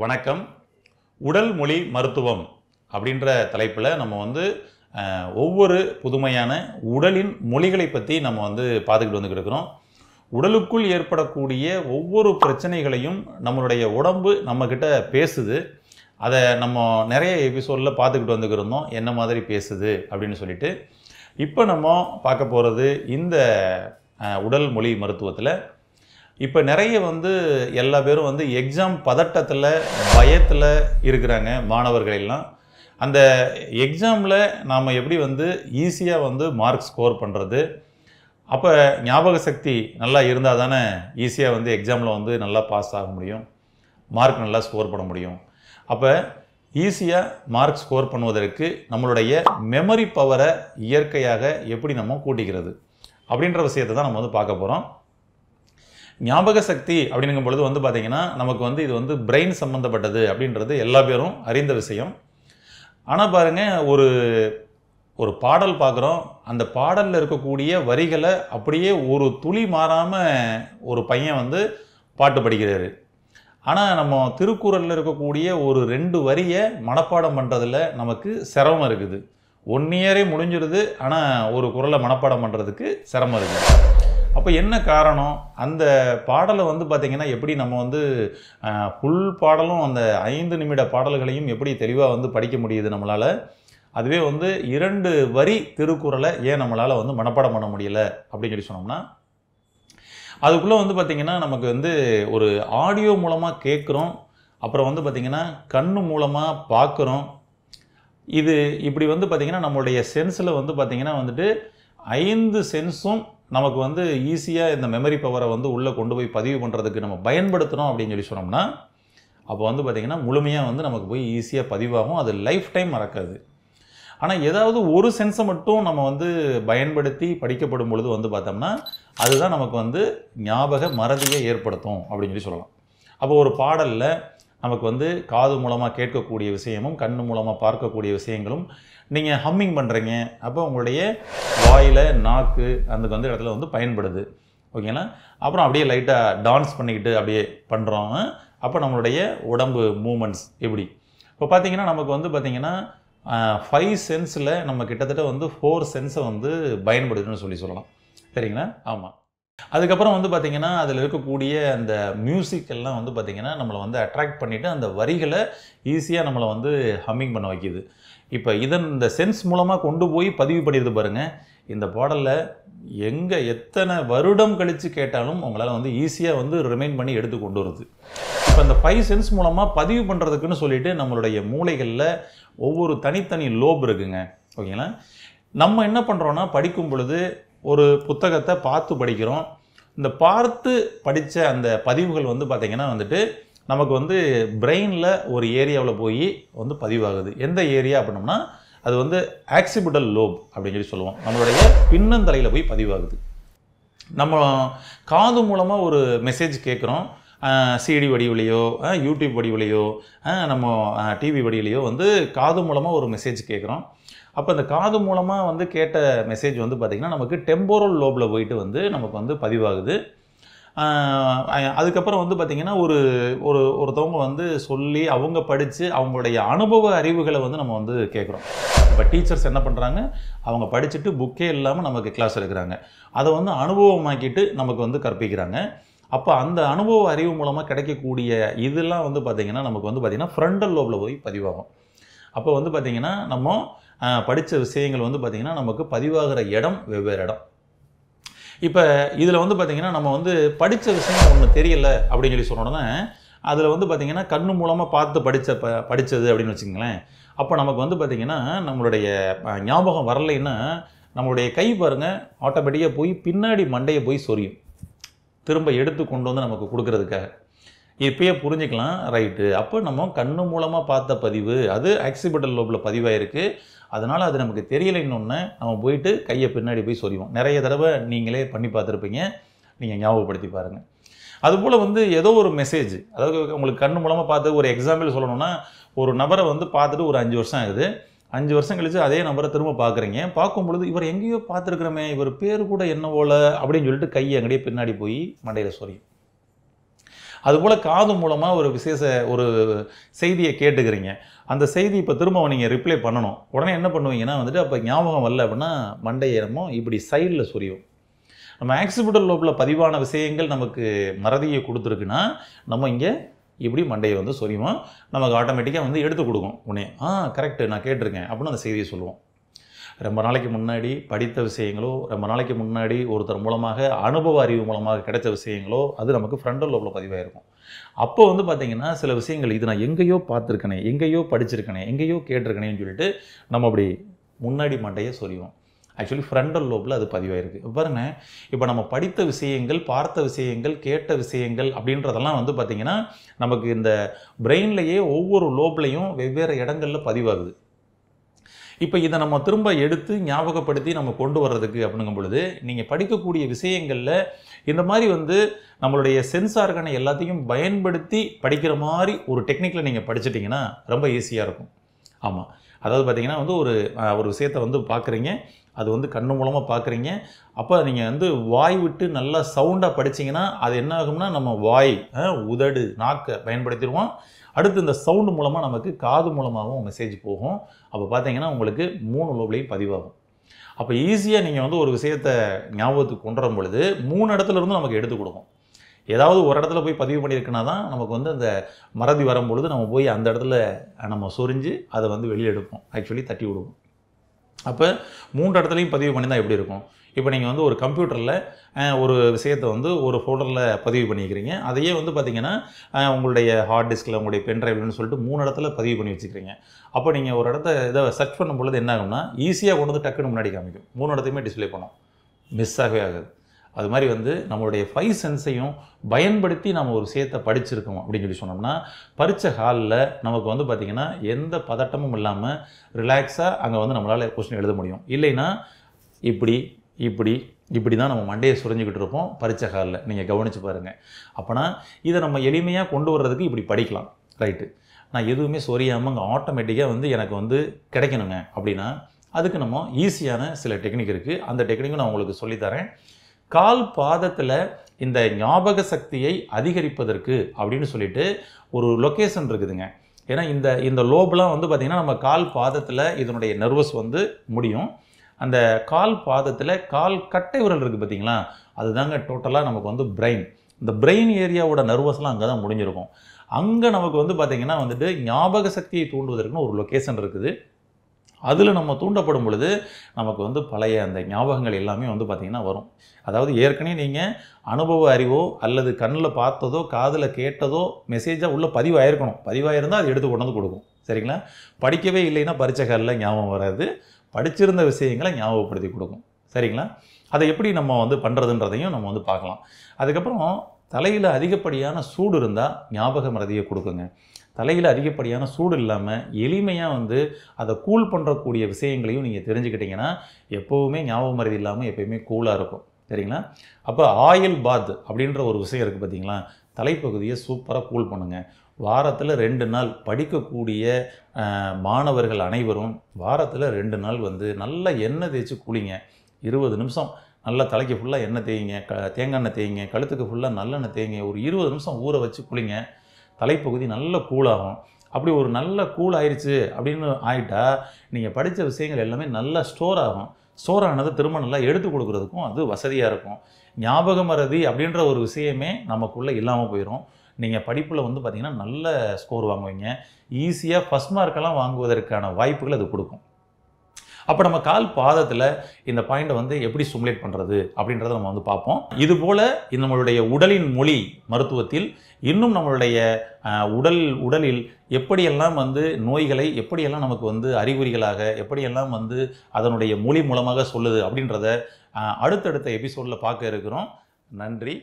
வணக்கம். உடல் மொழி மருத்துவம் அப்படின்ற தலைப்பில் நம்ம வந்து ஒவ்வொரு புதுமையான உடலின் மொழிகளை பற்றி நம்ம வந்து பார்த்துக்கிட்டு வந்துக்கிட்டு இருக்கிறோம். உடலுக்குள் ஏற்படக்கூடிய ஒவ்வொரு பிரச்சனைகளையும் நம்மளுடைய உடம்பு நம்மக்கிட்ட பேசுது. அதை நம்ம நிறைய எபிசோடில் பார்த்துக்கிட்டு வந்துக்கிருந்தோம் என்ன மாதிரி பேசுது அப்படின்னு சொல்லிட்டு. இப்போ நம்ம பார்க்க போகிறது இந்த உடல் மொழி மருத்துவத்தில் இப்போ நிறைய வந்து எல்லா பேரும் வந்து எக்ஸாம் பதட்டத்தில் பயத்தில் இருக்கிறாங்க மாணவர்கள் எல்லாம். அந்த எக்ஸாமில் நாம் எப்படி வந்து ஈஸியாக வந்து மார்க் ஸ்கோர் பண்ணுறது அப்போ ஞாபக சக்தி நல்லா இருந்தால் தானே ஈஸியாக வந்து எக்ஸாமில் வந்து நல்லா பாஸ் ஆக முடியும். மார்க் நல்லா ஸ்கோர் பண்ண முடியும். அப்போ ஈஸியாக மார்க் ஸ்கோர் பண்ணுவதற்கு நம்மளுடைய மெமரி பவரை இயற்கையாக எப்படி நம்ம கூட்டிக்கிறது? அப்படின்ற விஷயத்தை தான் நம்ம வந்து பார்க்க போகிறோம் ஞாபக சக்தி அப்படிங்கும் பொழுது வந்து பார்த்திங்கன்னா நமக்கு வந்து இது வந்து பிரெயின் சம்மந்தப்பட்டது அப்படின்றது எல்லா பேரும் அறிந்த விஷயம். ஆனால் பாருங்க ஒரு ஒரு பாடல் பார்க்குறோம் அந்த பாடலில் இருக்கக்கூடிய வரிகளை அப்படியே ஒரு துளி மாறாமல் ஒரு பையன் வந்து பாட்டு படிக்கிறாரு. ஆனால் நம்ம திருக்குறளில் இருக்கக்கூடிய ஒரு ரெண்டு வரியை மனப்பாடம் பண்ணுறதுல நமக்கு சிரமம் இருக்குது. ஒன் இயரே முடிஞ்சிருது ஆனால் ஒரு குரலை மனப்பாடம் பண்ணுறதுக்கு சிரமம் இருக்குது. அப்போ என்ன காரணம்? அந்த பாடலை வந்து பார்த்திங்கன்னா எப்படி நம்ம வந்து ஃபுல் பாடலும் அந்த ஐந்து நிமிட பாடல்களையும் எப்படி தெளிவாக வந்து படிக்க முடியுது நம்மளால்? அதுவே வந்து இரண்டு வரி திருக்குறளை ஏன் நம்மளால் வந்து மனப்பாடம் பண்ண முடியல? அப்படின்னு சொல்லி சொன்னோம்னா அதுக்குள்ளே வந்து பார்த்திங்கன்னா நமக்கு வந்து ஒரு ஆடியோ மூலமாக கேட்குறோம். அப்புறம் வந்து பார்த்திங்கன்னா கண்ணு மூலமாக பார்க்குறோம் இது இப்படி வந்து பார்த்திங்கன்னா நம்மளுடைய சென்ஸில் வந்து பார்த்திங்கன்னா வந்துட்டு ஐந்து சென்ஸும் நமக்கு வந்து ஈஸியாக இந்த மெமரி பவரை வந்து உள்ளே கொண்டு போய் பதிவு பண்ணுறதுக்கு நம்ம பயன்படுத்தணும் அப்படின்னு சொல்லி சொன்னோம்னா அப்போ வந்து பார்த்திங்கன்னா முழுமையாக வந்து நமக்கு போய் ஈஸியாக பதிவாகும். அது லைஃப் டைம் மறக்காது. ஆனால் ஏதாவது ஒரு சென்ஸை மட்டும் நம்ம வந்து பயன்படுத்தி படிக்கப்படும் பொழுது வந்து பார்த்தோம்னா அதுதான் நமக்கு வந்து ஞாபக மறதியை ஏற்படுத்தும் அப்படின்னு சொல்லி சொல்லலாம். அப்போ ஒரு பாடலில் நமக்கு வந்து காது மூலமாக கேட்கக்கூடிய விஷயமும் கண் மூலமாக பார்க்கக்கூடிய விஷயங்களும் நீங்கள் ஹம்மிங் பண்ணுறீங்க அப்போ உங்களுடைய வாயில் நாக்கு அந்த வந்து இடத்துல வந்து பயன்படுது. ஓகேங்களா அப்புறம் அப்படியே லைட்டாக டான்ஸ் பண்ணிக்கிட்டு அப்படியே பண்ணுறோம் அப்போ நம்மளுடைய உடம்பு மூமெண்ட்ஸ் எப்படி? இப்போ பார்த்தீங்கன்னா நமக்கு வந்து பார்த்திங்கன்னா ஃபைவ் சென்ஸில் நம்ம கிட்டத்தட்ட வந்து ஃபோர் சென்ஸை வந்து பயன்படுதுன்னு சொல்லி சொல்லலாம். சரிங்களா? ஆமாம் அதுக்கப்புறம் வந்து பார்த்திங்கன்னா அதில் இருக்கக்கூடிய அந்த மியூசிக் எல்லாம் வந்து பார்த்திங்கன்னா நம்மளை வந்து அட்ராக்ட் பண்ணிவிட்டு அந்த வரிகளை ஈஸியாக நம்மளை வந்து ஹம்மிங் பண்ண வைக்கிது. இப்போ இதன் இந்த சென்ஸ் மூலமாக கொண்டு போய் பதிவு பண்ணிடுது பாருங்கள் இந்த பாடலில் எங்கே எத்தனை வருடம் கழித்து கேட்டாலும் உங்களால் வந்து ஈஸியாக வந்து ரிமைண்ட் பண்ணி எடுத்து கொண்டு வருது. இப்போ இந்த ஃபைவ் சென்ஸ் மூலமாக பதிவு பண்ணுறதுக்குன்னு சொல்லிட்டு நம்மளுடைய மூளைகளில் ஒவ்வொரு தனித்தனி லோப் இருக்குங்க. ஓகேங்களா? நம்ம என்ன பண்ணுறோன்னா படிக்கும் பொழுது ஒரு புத்தகத்தை பார்த்து படிக்கிறோம். இந்த பார்த்து படித்த அந்த பதிவுகள் வந்து பார்த்திங்கன்னா வந்துட்டு நமக்கு வந்து பிரெயினில் ஒரு ஏரியாவில் போய் வந்து பதிவாகுது. எந்த ஏரியா அப்படின்னோம்னா அது வந்து ஆக்சிபிடல் லோப் அப்படின்னு சொல்லி சொல்லுவோம். நம்மளுடைய பின்னந்தலையில் போய் பதிவாகுது. நம்ம காது மூலமாக ஒரு மெசேஜ் கேட்குறோம் சிடி வடிவிலையோ யூடியூப் வடிவிலையோ நம்ம டிவி வடிவிலையோ வந்து காது மூலமாக ஒரு மெசேஜ் கேட்குறோம் அப்போ இந்த காது மூலமாக வந்து கேட்ட மெசேஜ் வந்து பார்த்திங்கன்னா நமக்கு டெம்போரல் லோபில் போயிட்டு வந்து நமக்கு வந்து பதிவாகுது. அதுக்கப்புறம் வந்து பார்த்திங்கன்னா ஒரு ஒரு ஒருத்தவங்க வந்து சொல்லி அவங்க படித்து அவங்களுடைய அனுபவ அறிவுகளை வந்து நம்ம வந்து கேட்குறோம் இப்போ டீச்சர்ஸ் என்ன பண்ணுறாங்க அவங்க படிச்சுட்டு புக்கே இல்லாமல் நமக்கு கிளாஸ் எடுக்கிறாங்க. அதை வந்து அனுபவமாக்கிட்டு நமக்கு வந்து கற்பிக்கிறாங்க. அப்போ அந்த அனுபவ அறிவு மூலமாக கிடைக்கக்கூடிய இதெல்லாம் வந்து பார்த்திங்கன்னா நமக்கு வந்து பார்த்திங்கன்னா ஃப்ரண்டல் லோபில் போய் பதிவாகும். அப்போ வந்து பார்த்திங்கன்னா நம்ம படித்த விஷயங்கள் வந்து பார்த்திங்கன்னா நமக்கு பதிவாகிற இடம் வெவ்வேறு இடம். இப்போ இதில் வந்து பார்த்திங்கன்னா நம்ம வந்து படித்த விஷயங்கள் ஒன்று தெரியல அப்படின்னு சொல்லி சொன்னோன்னா அதில் வந்து பார்த்திங்கன்னா கண்ணு மூலமாக பார்த்து படித்த ப படித்தது அப்படின்னு வச்சுக்கோங்களேன். அப்போ நமக்கு வந்து பார்த்திங்கன்னா நம்மளுடைய ஞாபகம் வரலைன்னா நம்மளுடைய கை பாருங்கள் ஆட்டோமேட்டிக்காக போய் பின்னாடி மண்டையை போய் சொரியும். திரும்ப எடுத்து கொண்டு வந்து நமக்கு கொடுக்கறதுக்காக. இப்பயே புரிஞ்சுக்கலாம் ரைட்டு. அப்போ நம்ம கண்ணு மூலமாக பார்த்த பதிவு அது ஆக்சிபிட்டல் லோபில் பதிவாயிருக்கு. அதனால் அது நமக்கு தெரியலைன்னொன்னே நம்ம போயிட்டு கையை பின்னாடி போய் சொரிவோம். நிறைய தடவை நீங்களே பண்ணி பார்த்துருப்பீங்க. நீங்கள் ஞாபகப்படுத்தி பாருங்கள் அதுபோல் வந்து ஏதோ ஒரு மெசேஜ் அதாவது உங்களுக்கு கண் மூலமாக பார்த்து ஒரு எக்ஸாம்பிள் சொல்லணும்னா ஒரு நபரை வந்து பார்த்துட்டு ஒரு அஞ்சு வருஷம் ஆகுது. அஞ்சு வருஷம் கழித்து அதே நபரை திரும்ப பார்க்குறீங்க. பார்க்கும் பொழுது இவர் எங்கேயோ பார்த்துருக்குறோமே இவர் பேர் கூட என்ன போல அப்படின்னு சொல்லிட்டு கையை அங்கடியே பின்னாடி போய் மண்டையில் சொரியும். அதுபோல் காது மூலமாக ஒரு விசேஷ ஒரு செய்தியை கேட்டுக்கிறீங்க. அந்த செய்தி இப்போ திரும்ப நீங்கள் ரிப்ளை பண்ணணும். உடனே என்ன பண்ணுவீங்கன்னா வந்துட்டு அப்போ ஞாபகம் வரல அப்படின்னா மண்டை ஏறமோ இப்படி சைடில் சொரியும். நம்ம ஆக்சிபிட்டல் லோப்பில் பதிவான விஷயங்கள் நமக்கு மறதியை கொடுத்துருக்குன்னா நம்ம இங்கே இப்படி மண்டையை வந்து சொரிவோம் நமக்கு ஆட்டோமேட்டிக்காக வந்து எடுத்து கொடுக்கும். உடனே ஆ கரெக்டு நான் கேட்டிருக்கேன் அப்படின்னு அந்த செய்தியை சொல்லுவோம். ரொம்ப நாளைக்கு முன்னாடி படித்த விஷயங்களோ ரொம்ப நாளைக்கு முன்னாடி ஒருத்தர் மூலமாக அனுபவ அறிவு மூலமாக கிடைச்ச விஷயங்களோ அது நமக்கு ஃப்ரண்டல் லோப்பில் பதிவாயிருக்கும். அப்போ வந்து பார்த்திங்கன்னா சில விஷயங்கள் இது நான் எங்கேயோ பார்த்துருக்கனே எங்கேயோ படிச்சிருக்கனே எங்கேயோ கேட்டிருக்கனேன்னு சொல்லிட்டு நம்ம அப்படி முன்னாடி மண்டையை சொரிவோம். ஆக்சுவலி ஃப்ரண்டல் லோப்பில் அது பதிவாயிருக்கு. பாருங்க இப்போ நம்ம படித்த விஷயங்கள் பார்த்த விஷயங்கள் கேட்ட விஷயங்கள் அப்படின்றதெல்லாம் வந்து பார்த்திங்கன்னா நமக்கு இந்த பிரெயின்லேயே ஒவ்வொரு லோப்லையும் வெவ்வேறு இடங்களில் பதிவாகுது. இப்போ இதை நம்ம திரும்ப எடுத்து ஞாபகப்படுத்தி நம்ம கொண்டு வர்றதுக்கு அப்படிங்கும் பொழுது நீங்கள் படிக்கக்கூடிய விஷயங்களில் இந்த மாதிரி வந்து நம்மளுடைய சென்ஸ் ஆர்கனை எல்லாத்தையும் பயன்படுத்தி படிக்கிற மாதிரி ஒரு டெக்னிக்கில் நீங்கள் படிச்சிட்டிங்கன்னா ரொம்ப ஈஸியாக இருக்கும். ஆமாம் அதாவது பார்த்திங்கன்னா வந்து ஒரு ஒரு விஷயத்தை வந்து பார்க்குறீங்க அது வந்து கண்ணு மூலமாக பார்க்குறீங்க அப்போ நீங்கள் வந்து வாய் விட்டு நல்லா சவுண்டாக படிச்சீங்கன்னா அது என்ன ஆகும்னா நம்ம வாய் உதடு நாக்கை பயன்படுத்திடுவோம். அடுத்து இந்த சவுண்டு மூலமாக நமக்கு காது மூலமாகவும் மெசேஜ் போகும். அப்போ பார்த்தீங்கன்னா உங்களுக்கு மூணு லோப்லையும் பதிவாகும். அப்போ ஈஸியாக நீங்கள் வந்து ஒரு விஷயத்தை ஞாபகத்துக்கு கொண்டு வரும் பொழுது மூணு இடத்துல இருந்து நமக்கு எடுத்து கொடுக்கும். ஏதாவது ஒரு இடத்துல போய் பதிவு பண்ணியிருக்குன்னா தான் நமக்கு வந்து அந்த மறதி வரும்பொழுது நம்ம போய் அந்த இடத்துல நம்ம சொரிஞ்சு அதை வந்து வெளியே எடுப்போம். ஆக்சுவலி தட்டி விடுவோம். அப்போ மூன்று இடத்துலையும் பதிவு பண்ணியிருந்தால் எப்படி இருக்கும்? இப்போ நீங்கள் வந்து ஒரு கம்ப்யூட்டரில் ஒரு விஷயத்தை வந்து ஒரு ஃபோல்டரில் பதிவு பண்ணிக்கிறீங்க அதையே வந்து பார்த்தீங்கன்னா உங்களுடைய ஹார்ட் டிஸ்கில் உங்களுடைய பென் ட்ரைவ்லன்னு சொல்லிட்டு மூணு இடத்துல பதிவு பண்ணி வச்சுக்கிறீங்க அப்போ நீங்கள் ஒரு இடத்த இதை சர்ச் பண்ணும் பொழுது என்ன ஆகும்னா ஈஸியாக கொண்டு வந்து டக்குன்னு முன்னாடி காமிக்கும். மூணு இடத்தையுமே டிஸ்ப்ளே பண்ணும். மிஸ் ஆகவே ஆகுது. அது மாதிரி வந்து நம்மளுடைய ஃபைவ் சென்ஸையும் பயன்படுத்தி நம்ம ஒரு விஷயத்தை படிச்சிருக்கோம் அப்படின்னு சொல்லி சொன்னோம்னா பரீட்சை ஹாலில் நமக்கு வந்து பார்த்திங்கன்னா எந்த பதட்டமும் இல்லாமல் ரிலாக்ஸாக அங்கே வந்து நம்மளால் கொஸ்டின் எழுத முடியும். இல்லைன்னா இப்படி இப்படி இப்படி தான் நம்ம மண்டையை சுரிஞ்சுக்கிட்டு இருப்போம் பரீட்சை ஹாலில் நீங்கள் கவனித்து பாருங்கள் அப்போனா இதை நம்ம எளிமையாக கொண்டு வர்றதுக்கு இப்படி படிக்கலாம். ரைட்டு நான் எதுவுமே சொரியாமல் அங்கே ஆட்டோமேட்டிக்காக வந்து எனக்கு வந்து கிடைக்கணுங்க. அப்படின்னா அதுக்கு நம்ம ஈஸியான சில டெக்னிக் இருக்குது அந்த டெக்னிக்கும் நான் உங்களுக்கு சொல்லித்தரேன் கால் பாதத்தில் இந்த ஞாபக சக்தியை அதிகரிப்பதற்கு அப்படின்னு சொல்லிட்டு ஒரு லொக்கேஷன் இருக்குதுங்க. ஏன்னா இந்த இந்த லோப்லாம் வந்து பார்த்திங்கன்னா நம்ம கால் பாதத்தில் இதனுடைய நர்வஸ் வந்து முடியும். அந்த கால் பாதத்தில் கால் கட்டை விரல் இருக்குது பார்த்தீங்களா அதுதாங்க டோட்டலாக நமக்கு வந்து பிரெயின் இந்த பிரெயின் ஏரியாவோட நர்வஸ்லாம் அங்கே தான் முடிஞ்சிருக்கும். அங்கே நமக்கு வந்து பார்த்திங்கன்னா வந்துட்டு ஞாபக சக்தியை தூண்டுவதற்குன்னு ஒரு லொக்கேஷன் இருக்குது. அதில் நம்ம தூண்டப்படும் பொழுது நமக்கு வந்து பழைய அந்த ஞாபகங்கள் எல்லாமே வந்து பார்த்திங்கன்னா வரும். அதாவது ஏற்கனவே நீங்கள் அனுபவ அறிவோ அல்லது கண்ணில் பார்த்ததோ காதில் கேட்டதோ மெசேஜாக உள்ள பதிவாயிருக்கணும். பதிவாயிருந்தால் அது எடுத்து கொண்டு வந்து கொடுக்கும். சரிங்களா? படிக்கவே இல்லைன்னா பரீட்சை காலில் ஞாபகம் வராது. படிச்சிருந்த விஷயங்களை ஞாபகப்படுத்தி கொடுக்கும். சரிங்களா? அதை எப்படி நம்ம வந்து பண்ணுறதுன்றதையும் நம்ம வந்து பார்க்கலாம். அதுக்கப்புறம் தலையில் அதிகப்படியான சூடு இருந்தால் ஞாபக மறதியை கொடுக்குங்க. தலையில் அதிகப்படியான சூடு இல்லாமல் எளிமையாக வந்து அதை கூல் பண்ணுறக்கூடிய விஷயங்களையும் நீங்கள் தெரிஞ்சுக்கிட்டிங்கன்னா எப்போவுமே ஞாபகம் மருதி இல்லாமல் எப்போயுமே கூலாக இருக்கும். சரிங்களா? அப்போ ஆயில் பாத் அப்படின்ற ஒரு விஷயம் இருக்குது பார்த்தீங்களா தலைப்பகுதியை சூப்பராக கூல் பண்ணுங்கள் வாரத்தில் ரெண்டு நாள் படிக்கக்கூடிய மாணவர்கள் அனைவரும் வாரத்தில் ரெண்டு நாள் வந்து நல்லா எண்ணெய் தேய்ச்சி குளிங்க. இருபது நிமிஷம் நல்லா தலைக்கு ஃபுல்லாக எண்ணெய் தேய்ங்க க தேங்காய் எண்ணெய் தேய்ங்க கழுத்துக்கு ஃபுல்லாக நல்லெண்ணெய் தேய்ங்க. ஒரு இருபது நிமிஷம் ஊற வச்சு குளிங்க. தலைப்பகுதி நல்ல கூலாகும் அப்படி ஒரு நல்ல கூல் ஆயிடுச்சு அப்படின்னு ஆயிட்டா நீங்கள் படித்த விஷயங்கள் எல்லாமே நல்லா ஸ்டோர் ஆகும். ஸ்டோர் ஆனது திரும்ப நல்லா எடுத்து கொடுக்குறதுக்கும் அது வசதியாக இருக்கும். ஞாபக மறதி அப்படின்ற ஒரு விஷயமே நமக்குள்ளே இல்லாமல் போயிடும் நீங்கள் படிப்பில் வந்து பார்த்திங்கன்னா நல்ல ஸ்கோர் வாங்குவீங்க. ஈஸியாக ஃபஸ்ட் மார்க்கெல்லாம் வாங்குவதற்கான வாய்ப்புகள் அது கொடுக்கும். அப்போ நம்ம கால் பாதத்தில் இந்த பாயிண்டை வந்து எப்படி ஸ்டிமுலேட் பண்ணுறது அப்படின்றத நம்ம வந்து பார்ப்போம். இதுபோல் இந்த நம்மளுடைய உடலின் மொழி மருத்துவத்தில் இன்னும் நம்மளுடைய உடல் உடலில் எப்படியெல்லாம் வந்து நோய்களை எப்படியெல்லாம் நமக்கு வந்து அறிகுறிகளாக எப்படியெல்லாம் வந்து அதனுடைய மொழி மூலமாக சொல்லுது அப்படின்றத அடுத்தடுத்த எபிசோடில் பார்க்க இருக்கிறோம். நன்றி.